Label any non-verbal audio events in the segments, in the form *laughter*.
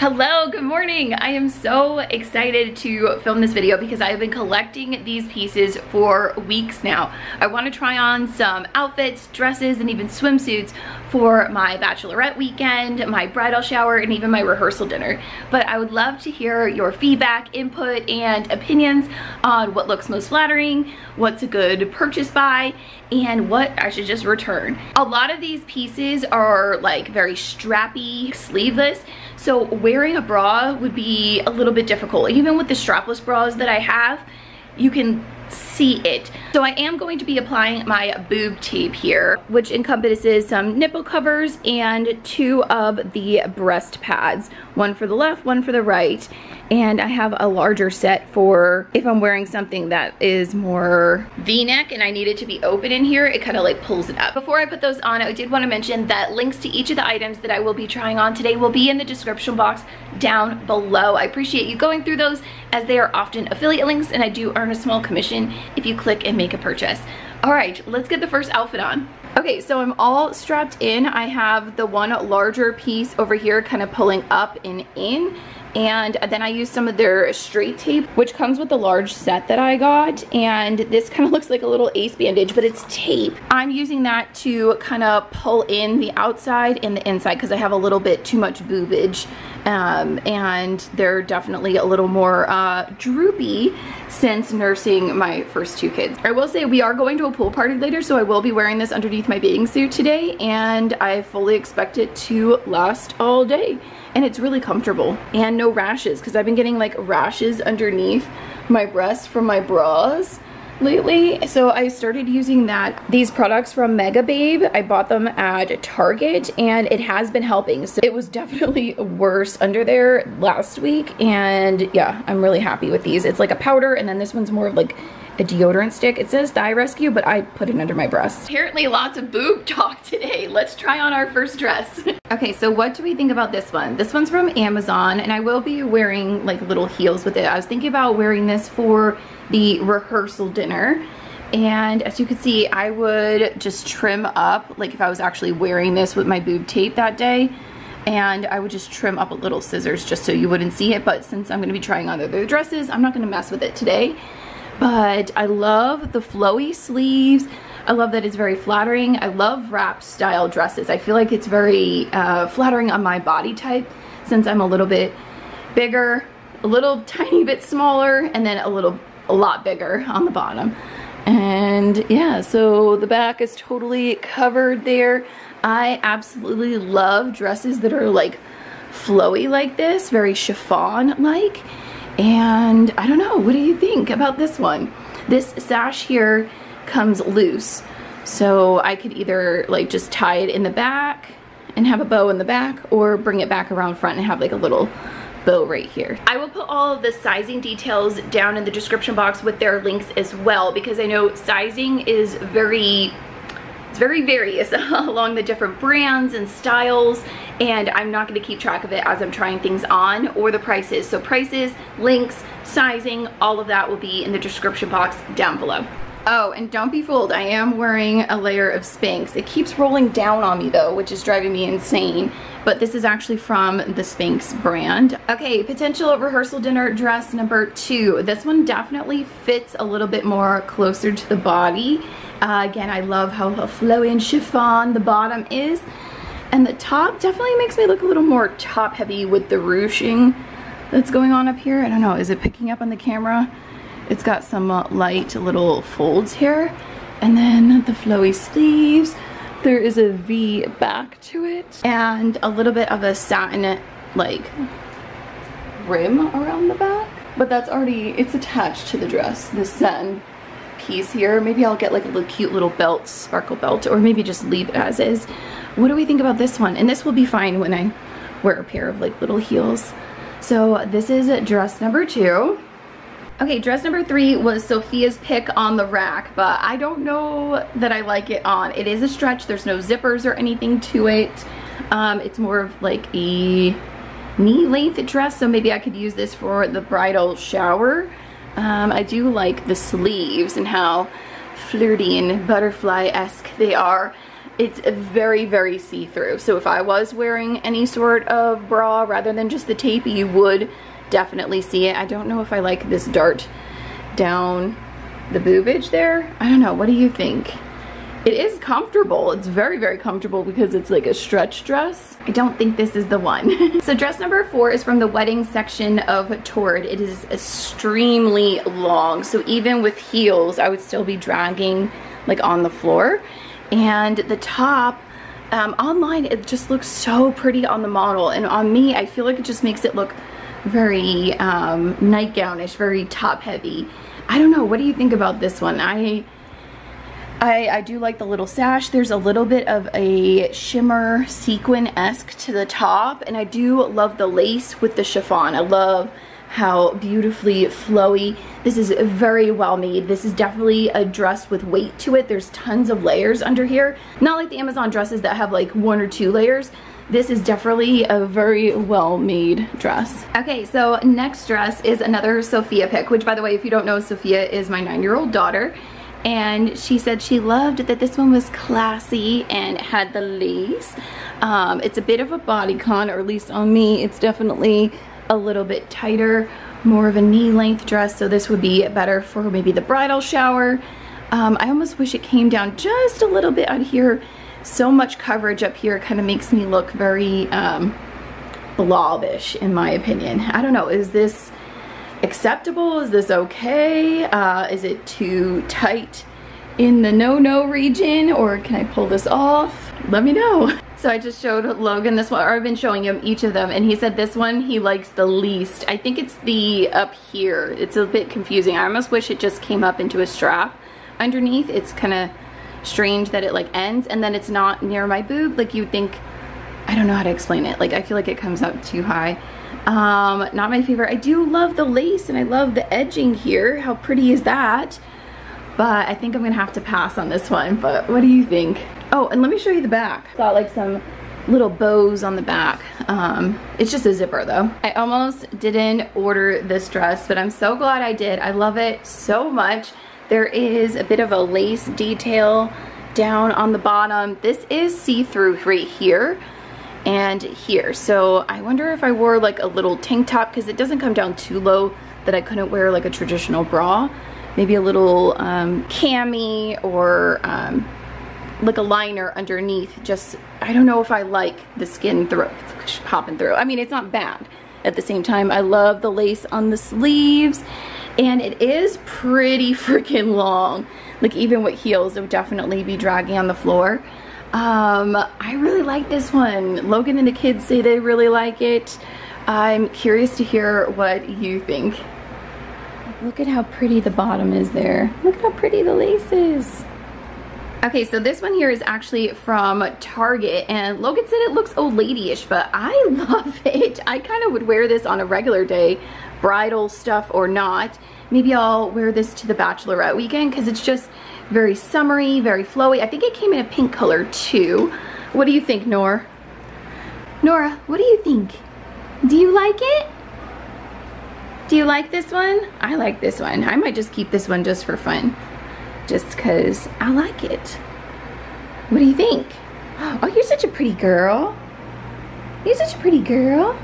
Hello, good morning. I am so excited to film this video because I have been collecting these pieces for weeks now. I want to try on some outfits, dresses, and even swimsuits for my bachelorette weekend, my bridal shower, and even my rehearsal dinner. But I would love to hear your feedback, input, and opinions on what looks most flattering, what's a good purchase buy, and what I should just return. A lot of these pieces are like very strappy, sleeveless, so wearing a bra would be a little bit difficult. Even with the strapless bras that I have, you can see it. So I am going to be applying my boob tape here, which encompasses some nipple covers and two of the breast pads. One for the left, one for the right. And I have a larger set for if I'm wearing something that is more v-neck and I need it to be open in here, it kind of like pulls it up. Before I put those on, I did want to mention that links to each of the items that I will be trying on today will be in the description box down below. I appreciate you going through those as they are often affiliate links and I do earn a small commission if you click and make a purchase. All right, let's get the first outfit on. Okay, so I'm all strapped in. I have the one larger piece over here kind of pulling up and in and then I used some of their straight tape which comes with the large set that I got and this kind of *laughs* looks like a little ace bandage but it's tape. I'm using that to kind of pull in the outside and the inside because I have a little bit too much boobage um, and they're definitely a little more uh, droopy since nursing my first two kids. I will say we are going to a pool party later so I will be wearing this underneath my bathing suit today and I fully expect it to last all day and it's really comfortable and no rashes because I've been getting like rashes underneath my breasts from my bras lately so I started using that these products from Megababe. I bought them at Target and it has been helping. So it was definitely worse under there last week and yeah I'm really happy with these. It's like a powder and then this one's more of like a deodorant stick. It says Thigh Rescue, but I put it under my breast. Apparently lots of boob talk today. Let's try on our first dress. *laughs* okay, so what do we think about this one? This one's from Amazon, and I will be wearing like little heels with it. I was thinking about wearing this for the rehearsal dinner. And as you can see, I would just trim up, like if I was actually wearing this with my boob tape that day, and I would just trim up a little scissors just so you wouldn't see it. But since I'm gonna be trying on other dresses, I'm not gonna mess with it today but I love the flowy sleeves. I love that it's very flattering. I love wrap style dresses. I feel like it's very uh, flattering on my body type since I'm a little bit bigger, a little *laughs* tiny bit smaller, and then a little, a lot bigger on the bottom. And yeah, so the back is totally covered there. I absolutely love dresses that are like flowy like this, very chiffon-like. And I don't know, what do you think about this one? This sash here comes loose. So I could either like just tie it in the back and have a bow in the back or bring it back around front and have like a little bow right here. I will put all of the sizing details down in the description box with their links as well because I know sizing is very very various *laughs* along the different brands and styles and I'm not gonna keep track of it as I'm trying things on or the prices. So prices, links, sizing, all of that will be in the description box down below. Oh, and don't be fooled, I am wearing a layer of Spanx. It keeps rolling down on me though, which is driving me insane. But this is actually from the Spanx brand. Okay, potential rehearsal dinner dress number two. This one definitely fits a little bit more closer to the body. Uh, again, I love how flowy and chiffon the bottom is. And the top definitely makes me look a little more top heavy with the ruching that's going on up here. I don't know, is it picking up on the camera? It's got some uh, light little folds here. And then the flowy sleeves. There is a V back to it. And a little bit of a satin like rim around the back. But that's already, it's attached to the dress, this satin piece here. Maybe I'll get like a little cute little belt, sparkle belt, or maybe just leave it as is. What do we think about this one? And this will be fine when I wear a pair of like little heels. So this is dress number two. Okay, dress number three was Sophia's pick on the rack, but I don't know that I like it on. It is a stretch, there's no zippers or anything to it. Um, it's more of like a knee length dress, so maybe I could use this for the bridal shower. Um, I do like the sleeves and how flirty and butterfly-esque they are. it's very, very see-through. So if I was wearing any sort of bra rather than just the tape, you would definitely see it. I don't know if I like this dart down the boobage there. I don't know, what do you think? It is comfortable. It's very, very comfortable because it's like a stretch dress. I don't think this is the one. *laughs* so dress number four is from the wedding section of Torrid. It is extremely long. So even with heels, I would still be dragging like on the floor. And the top, um, online, it just looks so pretty on the model. And on me, I feel like it just makes it look very um, nightgownish, very top heavy. I don't know, what do you think about this one? I I, I do like the little sash. There's a little bit of a shimmer sequin-esque to the top, and I do love the lace with the chiffon. I love how beautifully flowy. This is very well made. This is definitely a dress with weight to it. There's tons of layers under here. Not like the Amazon dresses that have like one or two layers. This is definitely a very well made dress. Okay, so next dress is another Sophia pick, which by the way, if you don't know, Sophia is my nine-year-old daughter and she said she loved that this one was classy and had the lace. Um, it's a bit of a bodycon, or at least on me, it's definitely a little bit tighter, more of a knee length dress, so this would be better for maybe the bridal shower. Um, I almost wish it came down just a little bit out here. So much coverage up here kind of makes me look very um, blobish in my opinion. I don't know, is this acceptable? Is this okay? Uh, is it too tight in the no-no region or can I pull this off? Let me know. *laughs* So I just showed Logan this one, or I've been showing him each of them, and he said this one he likes the least. I think it's the up here. It's a bit confusing. I almost wish it just came up into a strap underneath. It's kind of strange that it like ends, and then it's not near my boob. Like you'd think, I don't know how to explain it. Like I feel like it comes up too high. Um, not my favorite. I do love the lace and I love the edging here. How pretty is that? But I think I'm gonna have to pass on this one. But what do you think? Oh, and let me show you the back. Got like some little bows on the back. Um, it's just a zipper though. I almost didn't order this dress, but I'm so glad I did. I love it so much. There is a bit of a lace detail down on the bottom. This is see-through right here and here. So I wonder if I wore like a little tank top because it doesn't come down too low that I couldn't wear like a traditional bra. Maybe a little um, cami or um, like a liner underneath. Just, I don't know if I like the skin through, popping through. I mean, it's not bad. At the same time, I love the lace on the sleeves and it is pretty *laughs* freaking long. Like even with heels, it would definitely be dragging on the floor. Um, I really like this one. Logan and the kids say they really like it. I'm curious to hear what you think. Look at how pretty the bottom is there. Look at how pretty the lace is. Okay, so this one here is actually from Target, and Logan said it looks old lady-ish, but I *laughs* love it. I kind of would wear this on a regular day, bridal stuff or not. Maybe I'll wear this to the bachelorette weekend because it's just very summery, very flowy. I think it came in a pink color too. What do you think, Nora? Nora, what do you think? Do you like it? Do you like this one? I like this one. I might just keep this one just for fun. Just because I like it. What do you think? *gasps* Oh, you're such a pretty girl. You're such a pretty girl.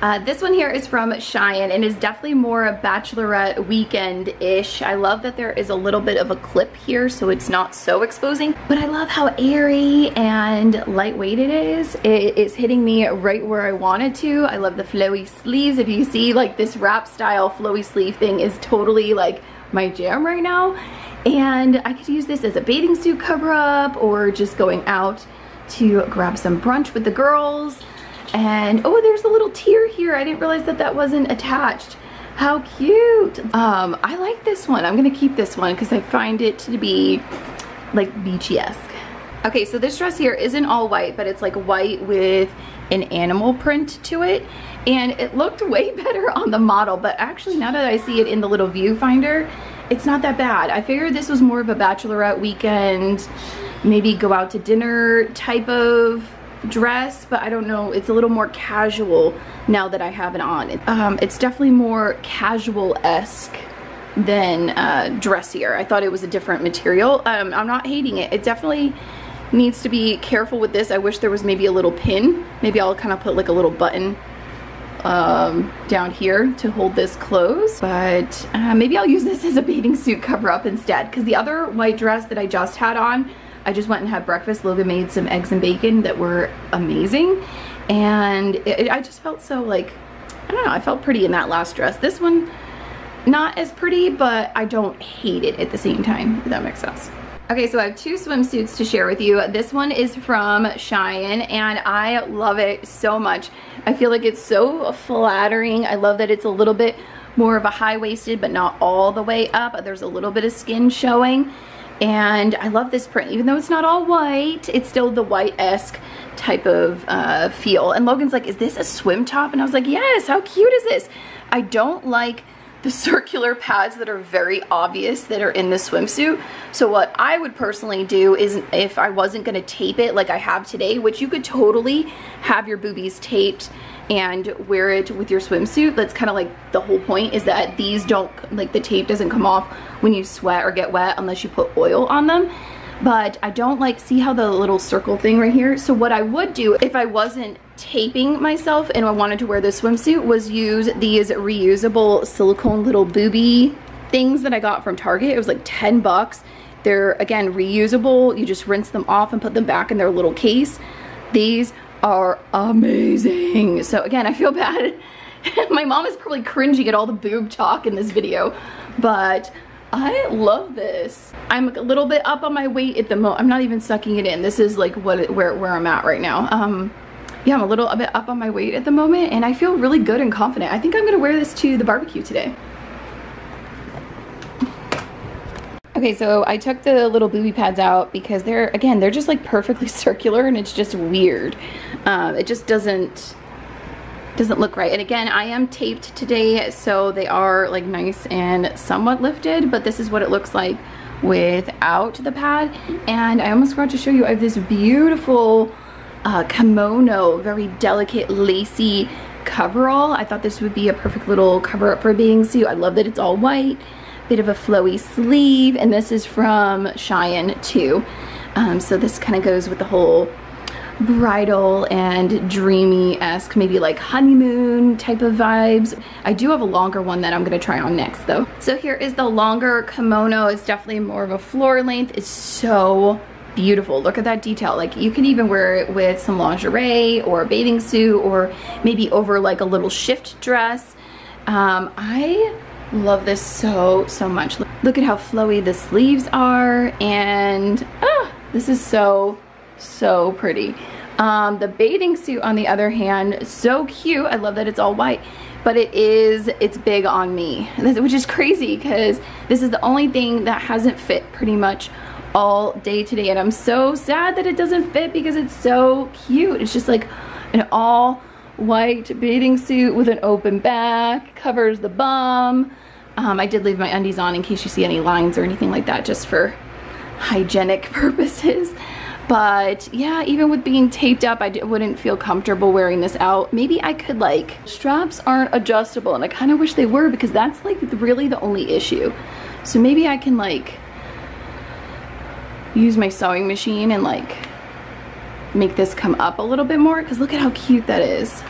Uh, this one here is from Shein and is definitely more a bachelorette weekend-ish. I love that there is a little bit of a clip here so it's not so exposing, but I love how airy and lightweight it is. It is hitting me right where I wanted to. I love the flowy sleeves. If you see like this wrap style flowy sleeve thing is totally like my jam right now. And I could use this as a bathing suit cover up or just going out to grab some brunch with the girls. And oh, there's a little tear here. I didn't realize that that wasn't attached. How cute. Um, I like this one. I'm gonna keep this one because I find it to be like beachy-esque. Okay, so this dress here isn't all white, but it's like white with an animal print to it. And it looked way *laughs* better on the model, but actually now that I see it in the little viewfinder, it's not that bad. I figured this was more of a bachelorette weekend, maybe go out to dinner type of dress, but I don't know, it's a little more casual now that I have it on. Um, it's definitely more casual-esque than uh, dressier. I thought it was a different material. Um, I'm not hating it. It definitely needs to be careful with this. I wish there was maybe a little pin. Maybe I'll kind of put like a little button um, down here to hold this closed. But uh, maybe I'll use this *laughs* as a bathing suit cover up instead. Because the other white dress that I just had on, I just went and had breakfast. Logan made some eggs and bacon that were amazing. And it, it, I just felt so like, I don't know, I felt pretty in that last dress. This one, not as pretty, but I don't hate it at the same time, if that makes sense. Okay, so I have two swimsuits to share with you. This one is from Shein and I love it so much. I feel like it's so flattering. I love that it's a little bit more of a high-waisted but not all the way up. There's a little bit of skin showing and I love this print. Even though it's not all white, it's still the white-esque type of uh, feel. And Logan's like, is this a swim top? And I was like, yes, how cute is this? I don't like the circular pads that are very obvious that are in the swimsuit. So what I would personally do is if I wasn't gonna tape it like I have today, which you could totally have your boobies taped and wear it with your swimsuit. That's kind of like the whole point is that these don't, like the tape doesn't come off when you sweat or get wet unless you put oil on them but I don't like, see how the little circle thing right here? So what I would do if I wasn't taping myself and I wanted to wear this swimsuit was use these reusable silicone little booby things that I got from Target. It was like 10 bucks. They're, again, reusable. You just rinse them off and put them back in their little case. These are amazing. So again, I feel bad. *laughs* My mom is probably cringing at all the boob talk in this video, but I love this. I'm a little bit up on my weight at the moment. I'm not even sucking it in. This is like what where, where I'm at right now. Um, yeah, I'm a little a bit up on my weight at the moment and I feel really good and confident. I think I'm gonna wear this to the barbecue today. Okay, so I took the little booby pads out because they're, again, they're just like perfectly *laughs* circular and it's just weird. Um, it just doesn't, doesn't look right. And again, I am taped today, so they are like nice and somewhat lifted, but this is what it looks like without the pad. And I almost forgot to show you, I have this beautiful uh, kimono, very delicate, lacy coverall. I thought this would be a perfect little cover up for a bathing suit. I love that it's all white, bit of a flowy sleeve, and this is from Shein too. Um, so this kind of goes with the whole bridal and dreamy-esque, maybe like honeymoon type of vibes. I do have a longer one that I'm gonna try on next though. So here is the longer kimono. It's definitely more of a floor length. It's so beautiful. Look at that detail. Like you can even wear it with some lingerie or a bathing suit or maybe over like a little shift dress. Um, I love this so, so much. Look at how flowy the sleeves are and ah, this is so so pretty. Um, the bathing suit, on the other hand, so cute. I love that it's all white, but it is, it's big on me, *laughs* which is crazy because this is the only thing that hasn't fit pretty much all day today. And I'm so sad that it doesn't fit because it's so cute. It's just like an all white bathing suit with an open back, covers the bum. Um, I did leave my undies on in case you see any lines or anything like that, just for hygienic *laughs* purposes. But yeah, even with being taped up, I wouldn't feel comfortable wearing this out. Maybe I could like, straps aren't adjustable and I kind of wish they were because that's like really the only issue. So maybe I can like use my sewing machine and like make this come up a little bit more because look at how cute that is.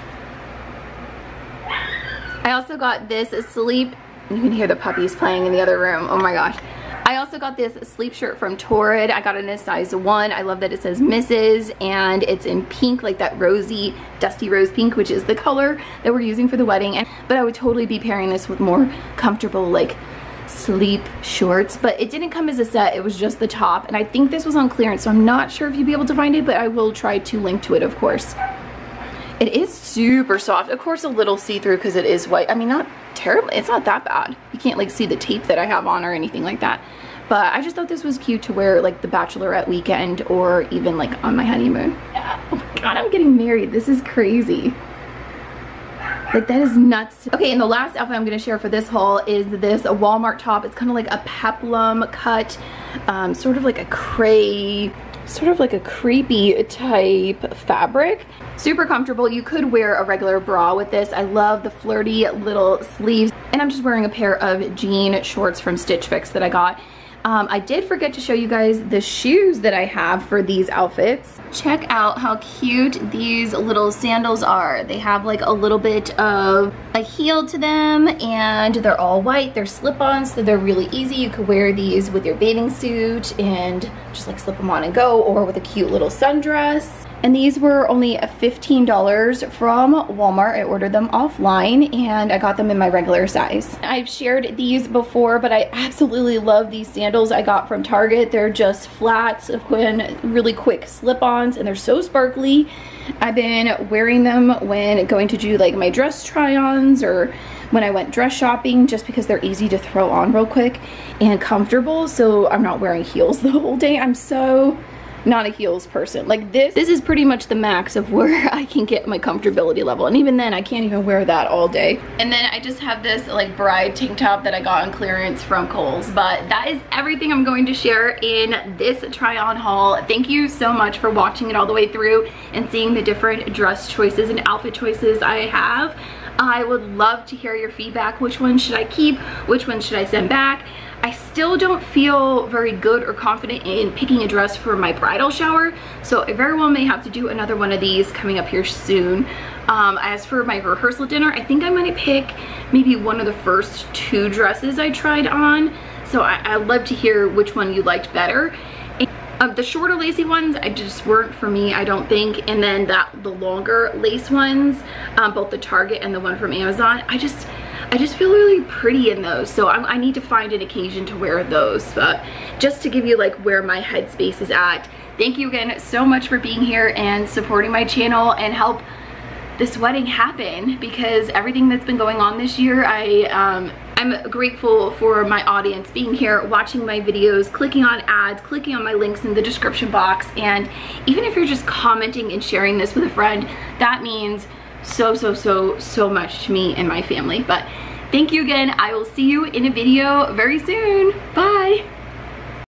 I also got this sleep, you can hear the puppies playing in the other room, oh my gosh. I also got this sleep shirt from Torrid. I got it in a size one. I love that it says Mrs. and it's in pink, like that rosy, dusty rose pink, which is the color that we're using for the wedding. And, but I would totally be pairing this with more comfortable, like sleep shorts but it didn't come as a set it was just the top and I think this was on clearance so I'm not sure if you'd be able to find it but I will try to link to it of course it is super soft of course a little see-through because it is white I mean not terribly it's not that bad you can't like see the tape that I have on or anything like that but I just thought this was cute to wear like the bachelorette weekend or even like on my honeymoon. Oh my god, I'm getting married. This is crazy. Like that is nuts. Okay, and the last outfit I'm gonna share for this haul is this Walmart top. It's kind of like a peplum cut, um, sort of like a cray, sort of like a creepy type fabric. Super comfortable. You could wear a regular bra with this. I love the flirty little sleeves. And I'm just wearing a pair of jean shorts from Stitch Fix that I got Um, I did forget to show you guys the shoes that I have for these outfits. Check out how cute these little sandals are. They have like a little bit of a heel to them and they're all white. They're slip-ons, so they're really easy. You could wear these with your bathing suit and just like slip them on and go or with a cute little sundress. And these were only $15 from Walmart. I ordered them offline and I got them in my regular size. I've shared these before, but I absolutely love these sandals I got from Target. They're just flats, of when really quick slip-ons, and they're so sparkly. I've been wearing them when going to do like my dress try-ons or when I went dress shopping just because they're easy to throw on real quick and comfortable so I'm not wearing heels the whole day. I'm so not a heels person. Like this, this is pretty much the max of where *laughs* I can get my comfortability level. And even then, I can't even wear that all day. And then I just have this like bride tank top that I got on clearance from Kohl's. But that is everything I'm going to share in this try on haul. Thank you so much for watching it all the way through and seeing the different dress choices and outfit choices I have. I would love to hear your feedback. Which one should I keep? Which one should I send back? I still don't feel very good or confident in picking a dress for my bridal shower. So I very well may have to do another one of these coming up here soon. Um, as for my rehearsal dinner, I think I might pick maybe one of the first two dresses I tried on. So I, would love to hear which one you liked better. Um, the shorter lacy ones, I just weren't for me, I don't think. And then that the longer lace ones, um, both the Target and the one from Amazon, I just, I just feel really pretty in those. So I, I need to find an occasion to wear those. But just to give you like where my headspace is at. Thank you again so much for being here and supporting my channel and help this wedding happen because everything that's been going on this year, I um, I'm grateful for my audience being here, watching my videos, clicking on ads, clicking on my links in the description box, and even if you're just commenting and sharing this with a friend, that means so, so, so, so much to me and my family. But thank you again. I will see you in a video very soon. Bye.